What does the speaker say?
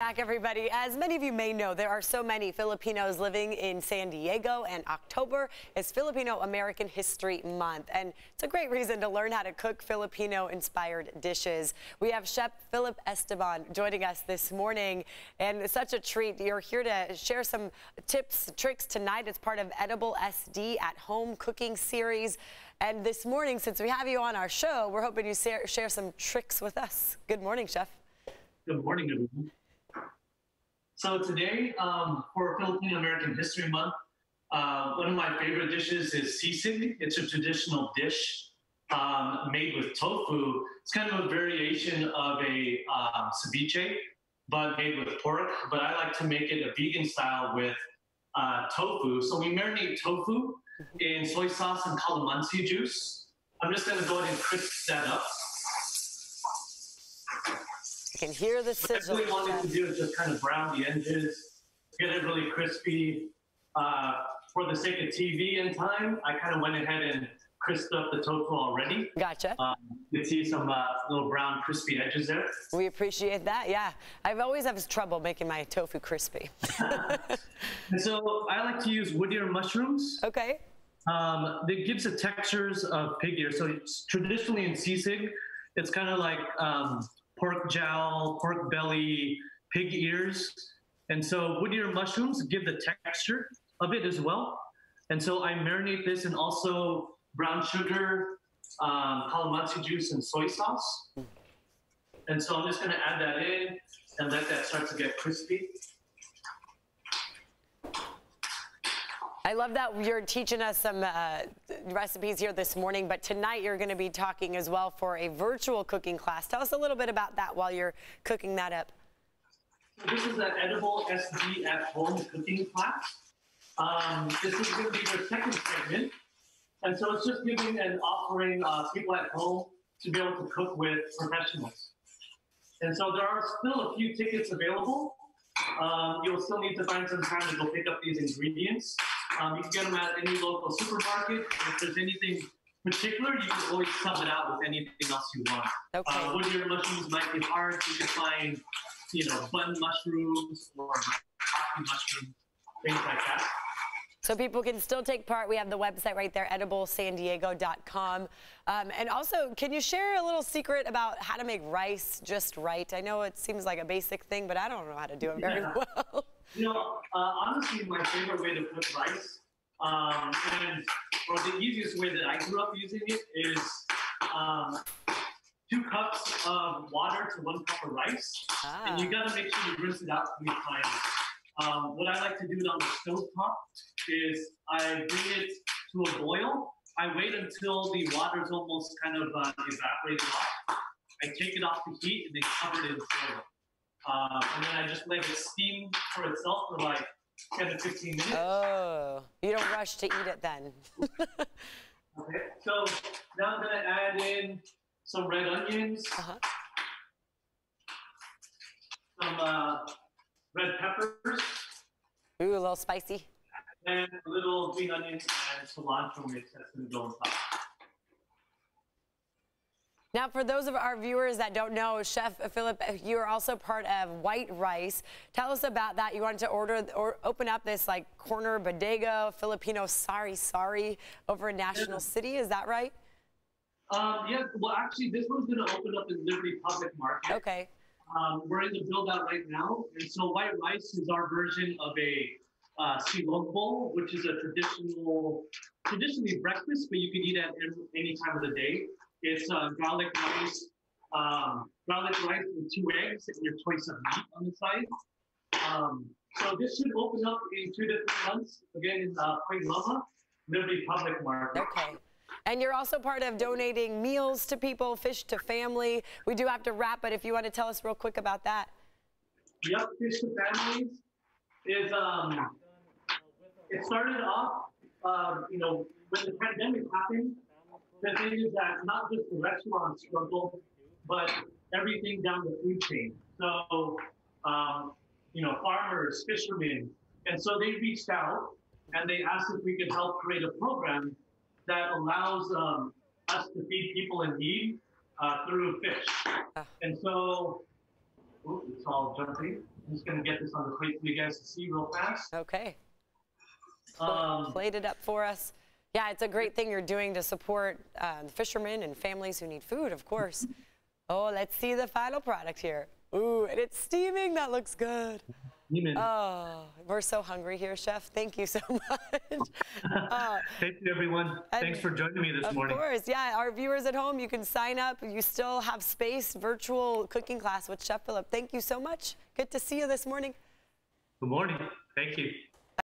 Back, everybody. As many of you may know, there are so many Filipinos living in San Diego, and October is Filipino American History Month. And it's a great reason to learn how to cook Filipino inspired dishes. We have Chef Phillip Esteban joining us this morning, and it's such a treat. You're here to share some tips, tricks tonight. It's part of Edible SD at Home Cooking Series. And this morning, since we have you on our show, we're hoping you share some tricks with us. Good morning, Chef. Good morning, everyone. So today, um, for Filipino American History Month, uh, one of my favorite dishes is sisig. It's a traditional dish um, made with tofu. It's kind of a variation of a um, ceviche, but made with pork. But I like to make it a vegan style with uh, tofu. So we marinate tofu in soy sauce and calamansi juice. I'm just going to go ahead and crisp that up. You can hear the sizzle. What I really wanted to do is just kind of brown the edges, get it really crispy. Uh, for the sake of TV and time, I kind of went ahead and crisped up the tofu already. Gotcha. Um, you can see some uh, little brown crispy edges there. We appreciate that, yeah. I've always had trouble making my tofu crispy. and so I like to use wood ear mushrooms. Okay. Um, it gives the textures of pig ear. So it's traditionally in sisig, it's kind of like um, pork jowl, pork belly, pig ears. And so wood ear mushrooms give the texture of it as well. And so I marinate this in also brown sugar, um, calamansi juice, and soy sauce. And so I'm just going to add that in and let that start to get crispy. I love that you're teaching us some uh, recipes here this morning, but tonight you're going to be talking as well for a virtual cooking class. Tell us a little bit about that while you're cooking that up. This is an edible SD at home cooking class. Um, this is going to be their second segment. And so it's just giving and offering uh, people at home to be able to cook with professionals. And so there are still a few tickets available. Um, you'll still need to find some time to go pick up these ingredients. Um, you can get them at any local supermarket. If there's anything particular, you can always sub it out with anything else you want. Okay. Uh, ear mushrooms might be hard. You can find, you know, bun mushrooms or coffee mushrooms, things like that. So people can still take part. We have the website right there, ediblesandiego.com. Um, and also, can you share a little secret about how to make rice just right? I know it seems like a basic thing, but I don't know how to do it very yeah. well. You know, uh, honestly, my favorite way to cook rice, um, and or the easiest way that I grew up using it is um, two cups of water to one cup of rice, ah. and you got to make sure you rinse it out three times. Um, what I like to do it on the stove top is I bring it to a boil. I wait until the water is almost kind of uh, evaporated off. I take it off the heat and then cover it in foil. Um, and then I just let it steam for itself for like 10 to 15 minutes. Oh, you don't rush to eat it then. okay, so now I'm going to add in some red onions, uh-huh. some uh, red peppers. Ooh, a little spicy. And a little green onions and cilantro mix that's going to go on top. Now, for those of our viewers that don't know, Chef Phillip, you are also part of White Rice. Tell us about that. You wanted to order or open up this like corner bodega Filipino sorry sorry over in National yeah. City. Is that right? Um, yeah. Well, actually, this one's going to open up in Liberty Public Market. Okay. Um, we're in the build out right now, and so White Rice is our version of a uh, bowl, which is a traditional, traditionally breakfast, but you can eat at any time of the day. It's uh, garlic rice, um, garlic rice with two eggs and your choice of meat on the side. Um, so this should open up in two to three months. Again, in uh, Point Loma, Liberty Public Market. Okay. And you're also part of donating meals to people, fish to family. We do have to wrap, but if you want to tell us real quick about that. Yep, fish to families is um, it started off, uh, you know, when the pandemic happened, the thing is that not just the restaurants struggle, but everything down the food chain. So, um, you know, farmers, fishermen, and so they reached out and they asked if we could help create a program that allows um, us to feed people in need uh, through fish. Ah. And so, oops, it's all jumping. I'm just gonna get this on the plate for you guys to see real fast. Okay. Um, Plate it up for us. Yeah, it's a great thing you're doing to support uh, the fishermen and families who need food, of course. Oh, let's see the final product here. Ooh, and it's steaming. That looks good. Oh, we're so hungry here, Chef. Thank you so much. Uh, thank you everyone. Thanks for joining me this of morning. Of course, yeah. Our viewers at home, you can sign up. You still have space, virtual cooking class with Chef Phillip. Thank you so much. Good to see you this morning. Good morning. Thank you.